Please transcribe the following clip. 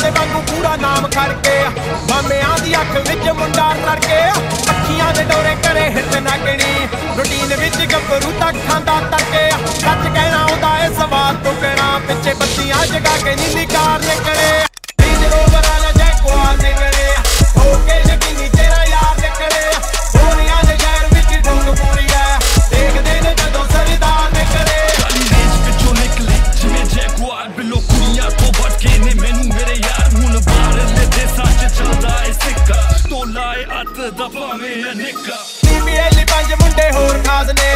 ਪੂਰਾ ਨਾਮ ਖੜਕੇ ਮਾਮਿਆਂ ਦੀ ਅੱਖ ਵਿੱਚ ਮੁੰਡਾ ਲੜਕੇ ਅੱਖੀਆਂ ਦੇ ਡੋਰੇ ਕਰੇ ਹਿੱਟ ਨਾ ਗਿਣੀ। ਰੁਟੀਨ ਵਿੱਚ ਗੱਭਰੂ ਤੱਕ ਖਾਂਦਾ ਤੜਕੇ ਸੱਚ ਕਹਿਣਾ ਉਹਦਾ ਏ ਸਵਾਦ ਟੁਕਣਾ ਪਿੱਛੇ ਬੱਤੀਆਂ ਜਗਾ ਕੇ ਨੀਲੀ ਕਾਰ ਨਿਕਲੇ ਹੱਥ ਦਾ ਨਿੱਕਾ। ਟੀਮੀ ਐਲੀ ਪੰਜ ਮੁੰਡੇ ਹੋਰ ਖਾਸ ਨੇ